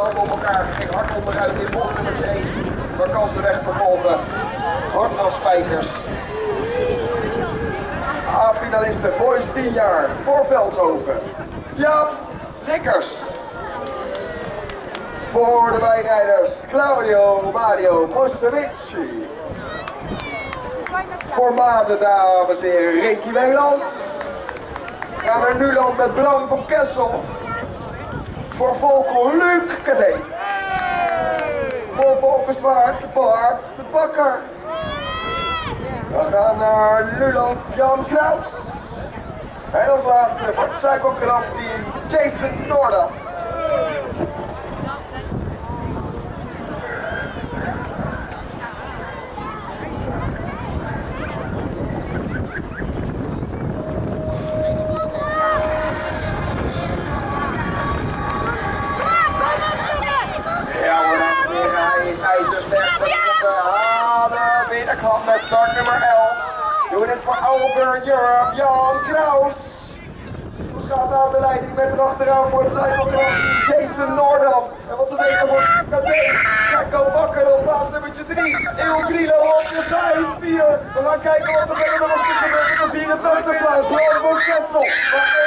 op elkaar. Ging hard onderuit in bocht nummer 1. Maar kan ze vervolgen. Hard spijkers. A-finalisten, boys 10 jaar, voor Veldhoven. Jaap Rikkers. Voor de bijrijders, Claudio Mario Mostovici. Voor maanden, dames en heren, Ricky Weeland. Gaan we nu dan met Bram van Kessel. Voor Volkel Luc Cadet. Voor Volkenswaard, Bart de Bakker. We gaan naar Nuland Jan Krauts. En als laatste voor het team Jason Noorda. IJzersterk de binnenkant met start nummer 11. Doen het voor Auburn Europe, Jan Kraus. Hoe gaat aan de leiding met erachteraan voor het cyclecraft Jason Noordam. En wat te denken voor KD, Jacco Bakker op plaats nummertje 3. Eeuw Grillo op de 5, 4. We gaan kijken wat er verder nog is gebeurd op de 84 plaats. Bram van